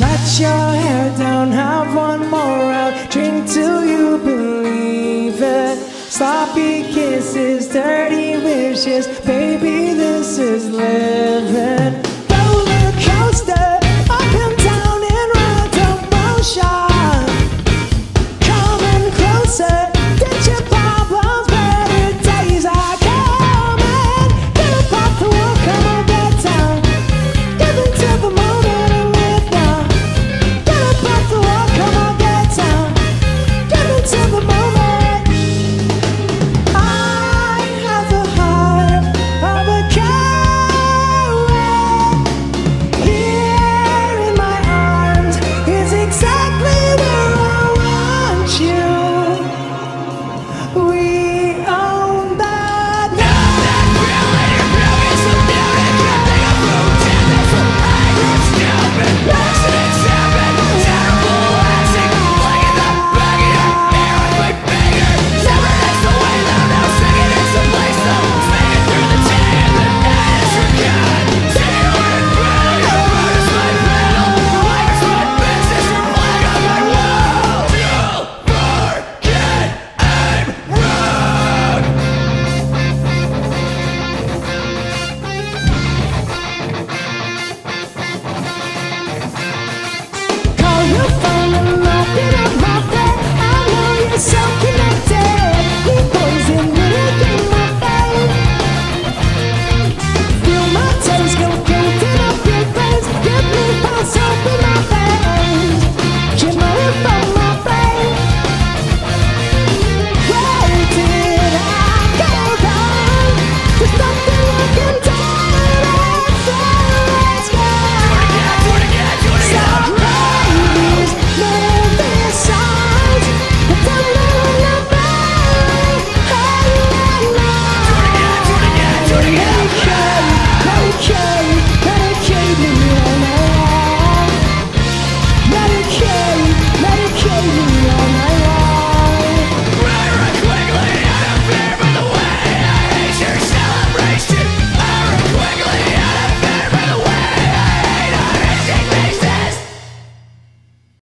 Let your hair down, have one more out. Drink till you believe it. Sloppy kisses, dirty wishes. Baby, this is living.